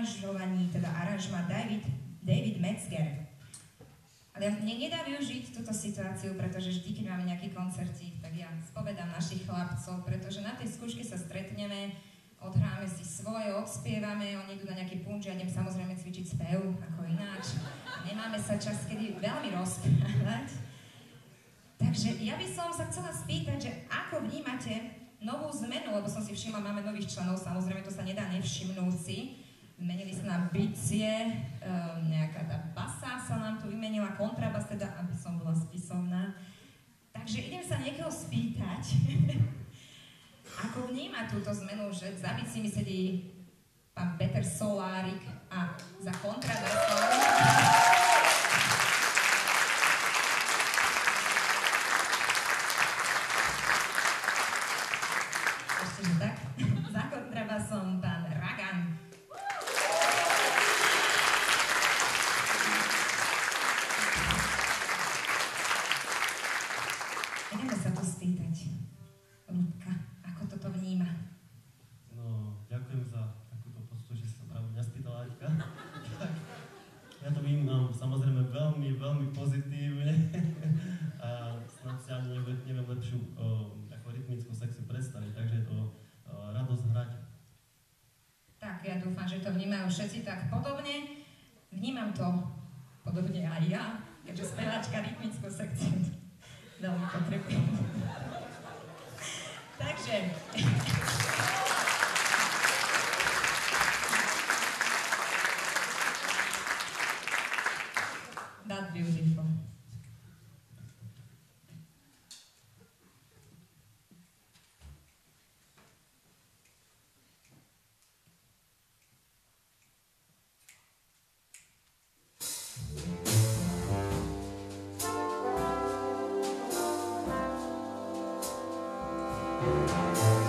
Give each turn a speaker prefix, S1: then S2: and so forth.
S1: aranžovaní, teda aranžma David, David Metzger. Ale mne nedá využiť túto situáciu, pretože vždy, keď máme nejaký koncertík, tak ja spovedám našich chlapcov, pretože na tej skúške sa stretneme, odhráme si svoje, odspievame, oni idú na nejaký punč, ja idem samozrejme cvičiť spev, ako ináč. Nemáme sa čas, kedy veľmi rozprávať. Takže ja by som sa chcela spýtať, že ako vnímate novú zmenu, lebo som si všimla, máme nových členov, samozrejme to sa nedá nevšimnúť si. Menili sa nám bicie, um, nejaká tá basa sa nám tu vymenila, kontrabas, teda, aby som bola spisovná. Takže idem sa niekoho spýtať, ako vníma túto zmenu, že za bicími sedí pán Peter Solárik a za kontrabasom všetci tak podobne. Vnímam to podobne aj ja, keďže speváčka rytmickú sekciu veľmi potrebujem. Música